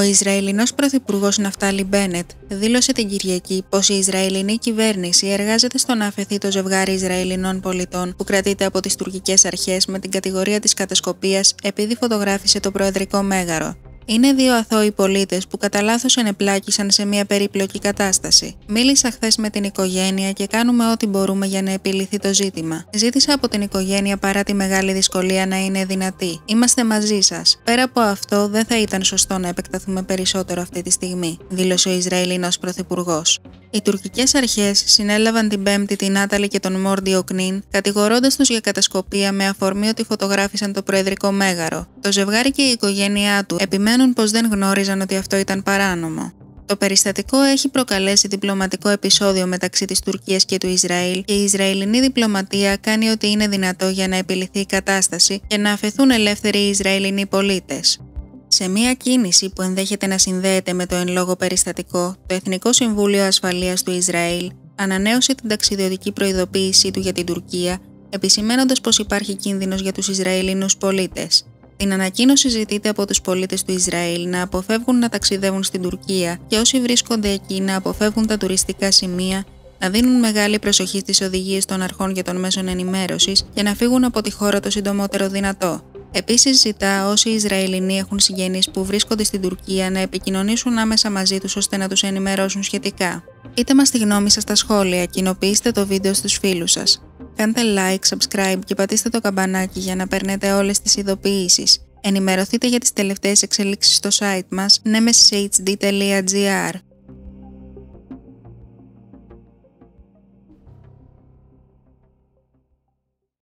Ο Ισραηλινός Πρωθυπουργός Ναφτάλη Μπένετ δήλωσε την Κυριακή πως η Ισραηλινή κυβέρνηση εργάζεται στο να αφαιθεί το ζευγάρι Ισραηλινών πολιτών που κρατείται από τις τουρκικές αρχές με την κατηγορία της κατασκοπίας επειδή φωτογράφησε το προεδρικό μέγαρο. Είναι δύο αθώοι πολίτες που κατά λάθος ενεπλάκησαν σε μια περίπλοκη κατάσταση. Μίλησα χθες με την οικογένεια και κάνουμε ό,τι μπορούμε για να επιληθεί το ζήτημα. Ζήτησα από την οικογένεια παρά τη μεγάλη δυσκολία να είναι δυνατή. Είμαστε μαζί σας. Πέρα από αυτό, δεν θα ήταν σωστό να επεκταθούμε περισσότερο αυτή τη στιγμή, δήλωσε ο Ισραηλινός Πρωθυπουργός. Οι τουρκικές αρχές συνέλαβαν την Πέμπτη την Άταλη και τον Μόρντι Οκνίν, κατηγορώντας τους για κατασκοπία με αφορμή ότι φωτογράφησαν το Προεδρικό Μέγαρο. Το ζευγάρι και η οικογένειά του επιμένουν πως δεν γνώριζαν ότι αυτό ήταν παράνομο. Το περιστατικό έχει προκαλέσει διπλωματικό επεισόδιο μεταξύ της Τουρκίας και του Ισραήλ και η Ισραηλινή διπλωματία κάνει ό,τι είναι δυνατό για να επιληθεί η κατάσταση και να αφαιθούν ελεύθεροι οι Ισραηλινοί πολίτες. Σε μια κίνηση που ενδέχεται να συνδέεται με το εν λόγω περιστατικό, το Εθνικό Συμβούλιο Ασφαλείας του Ισραήλ ανανέωσε την ταξιδιωτική προειδοποίησή του για την Τουρκία, επισημένοντας πως υπάρχει κίνδυνος για τους Ισραηλινούς πολίτες. Την ανακοίνωση ζητείται από τους πολίτες του Ισραήλ να αποφεύγουν να ταξιδεύουν στην Τουρκία και όσοι βρίσκονται εκεί να αποφεύγουν τα τουριστικά σημεία, να δίνουν μεγάλη προσοχή στις οδηγίες των αρχών και των μέσων ενημέρωσης και να φύγουν από τη χώρα το συντομότερο δυνατό. Επίσης, ζητά όσοι Ισραηλινοί έχουν συγγενείς που βρίσκονται στην Τουρκία να επικοινωνήσουν άμεσα μαζί τους ώστε να τους ενημερώσουν σχετικά. Πείτε μας τη γνώμη σας στα σχόλια, κοινοποιήστε το βίντεο στους φίλους σας. Κάντε like, subscribe και πατήστε το καμπανάκι για να παίρνετε όλες τις ειδοποιήσεις. Ενημερωθείτε για τις τελευταίες εξελίξεις στο site μας nemeshd.gr